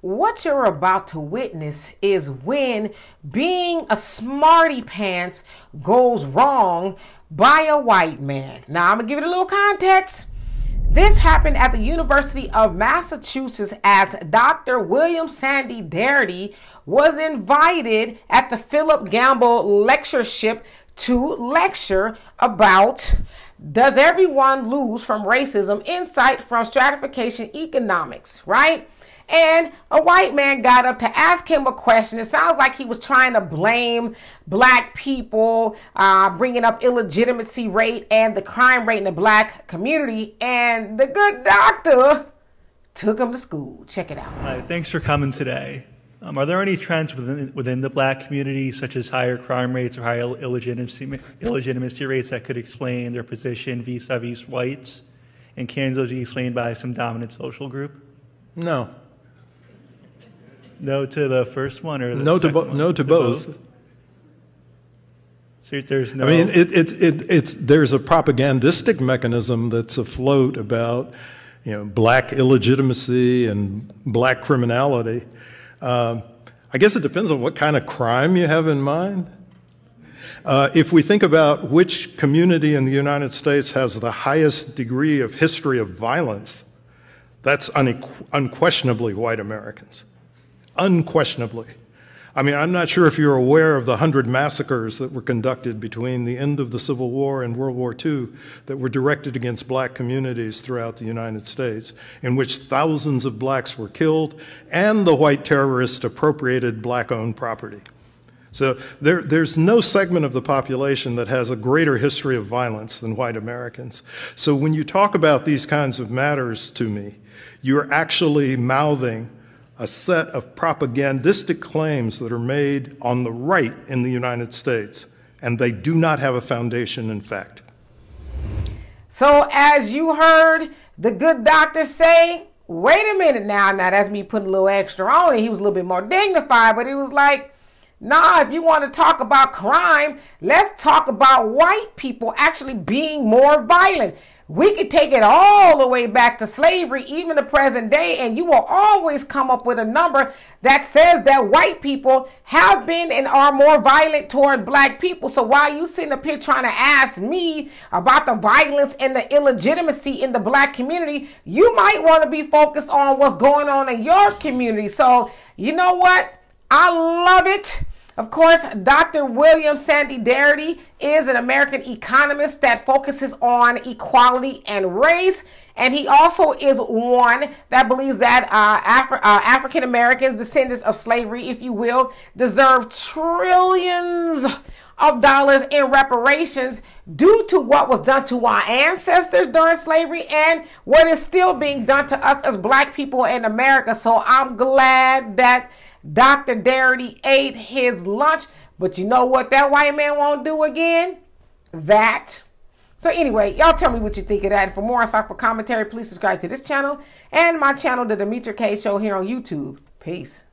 what you're about to witness is when being a smarty pants goes wrong by a white man. Now, I'm gonna give it a little context. This happened at the University of Massachusetts as Dr. William Sandy Darity was invited at the Philip Gamble lectureship to lecture about does everyone lose from racism insight from stratification economics, right? And a white man got up to ask him a question. It sounds like he was trying to blame black people, uh, bringing up illegitimacy rate and the crime rate in the black community. And the good doctor took him to school. Check it out. Hi, thanks for coming today. Um, are there any trends within, within the black community, such as higher crime rates or higher illegitimacy, illegitimacy rates, that could explain their position vis a vis whites? And can those be explained by some dominant social group? No. No to the first one, or no to bo- no to, to both. both. So there's no. I mean, it, it, it, it's there's a propagandistic mechanism that's afloat about, you know, black illegitimacy and black criminality. Uh, I guess it depends on what kind of crime you have in mind. Uh, if we think about which community in the United States has the highest degree of history of violence, that's unquestionably white Americans unquestionably. I mean, I'm not sure if you're aware of the hundred massacres that were conducted between the end of the Civil War and World War II that were directed against black communities throughout the United States, in which thousands of blacks were killed and the white terrorists appropriated black owned property. So there, there's no segment of the population that has a greater history of violence than white Americans. So when you talk about these kinds of matters to me, you're actually mouthing a set of propagandistic claims that are made on the right in the United States, and they do not have a foundation in fact. So, as you heard the good doctor say, wait a minute now, now that's me putting a little extra on it. He was a little bit more dignified, but he was like, Nah, if you want to talk about crime, let's talk about white people actually being more violent. We could take it all the way back to slavery, even the present day, and you will always come up with a number that says that white people have been and are more violent toward black people. So why you sitting up here trying to ask me about the violence and the illegitimacy in the black community? You might want to be focused on what's going on in your community. So you know what? I love it. Of course, Dr. William Sandy Darity is an American economist that focuses on equality and race. And he also is one that believes that uh, Afri- uh, African Americans, descendants of slavery, if you will, deserve trillions of dollars in reparations due to what was done to our ancestors during slavery and what is still being done to us as black people in America. So I'm glad that Dr. Darity ate his lunch, but you know what that white man won't do again? That. So anyway, y'all tell me what you think of that. For more insightful commentary, please subscribe to this channel and my channel, The Demetra Kaye Show here on YouTube. Peace.